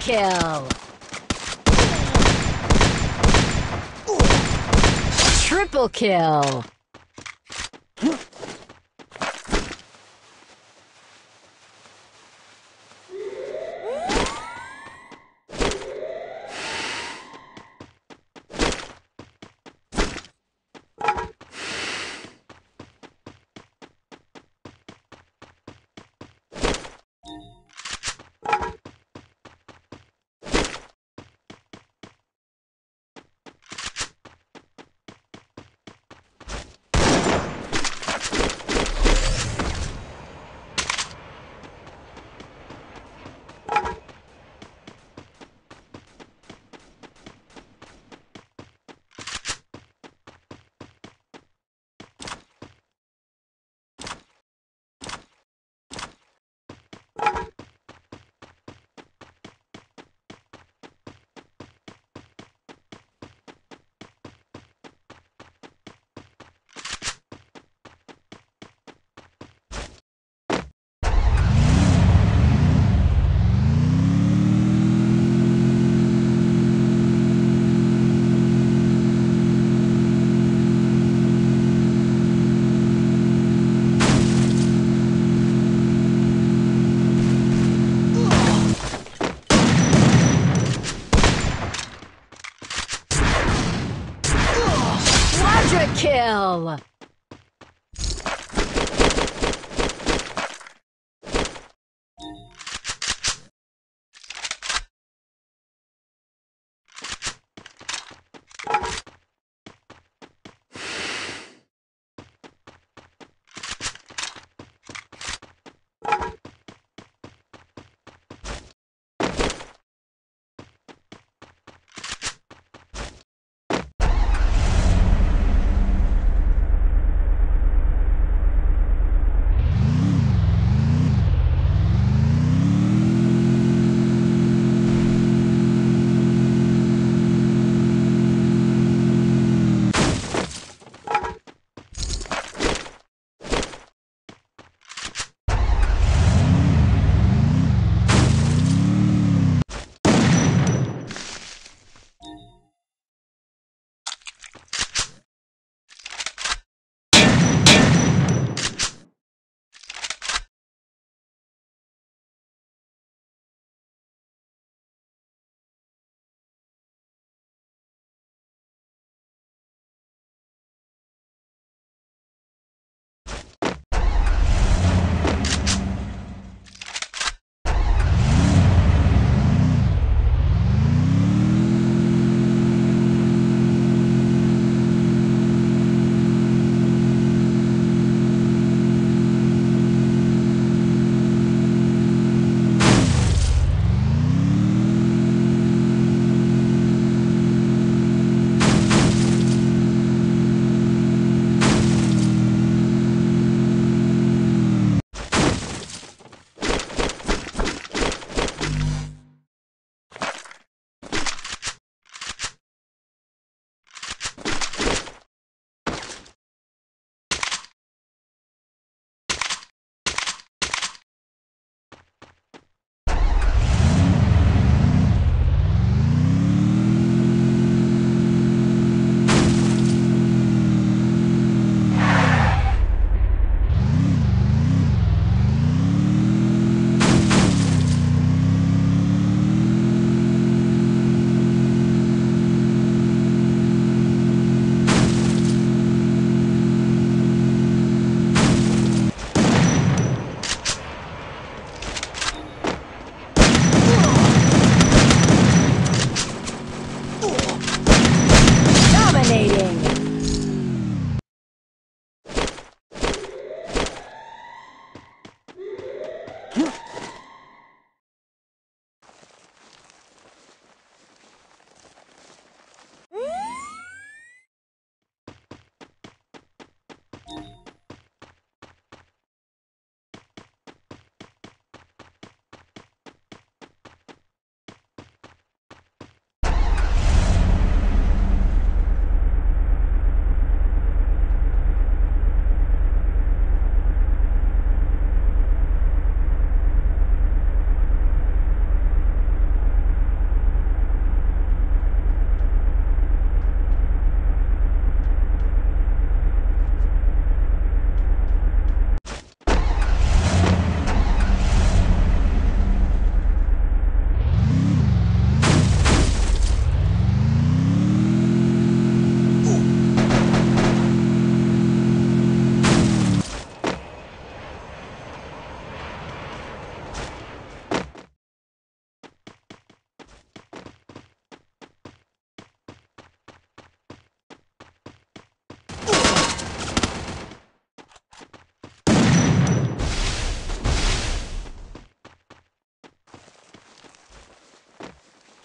Kill! Triple kill! Kill!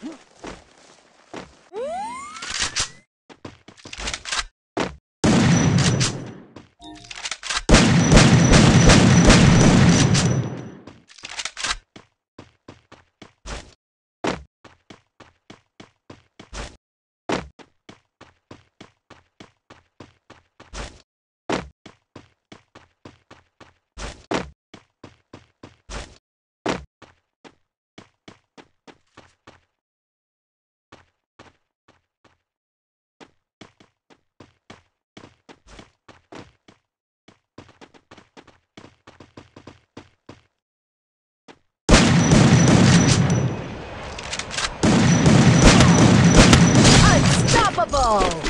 Huh? Oh!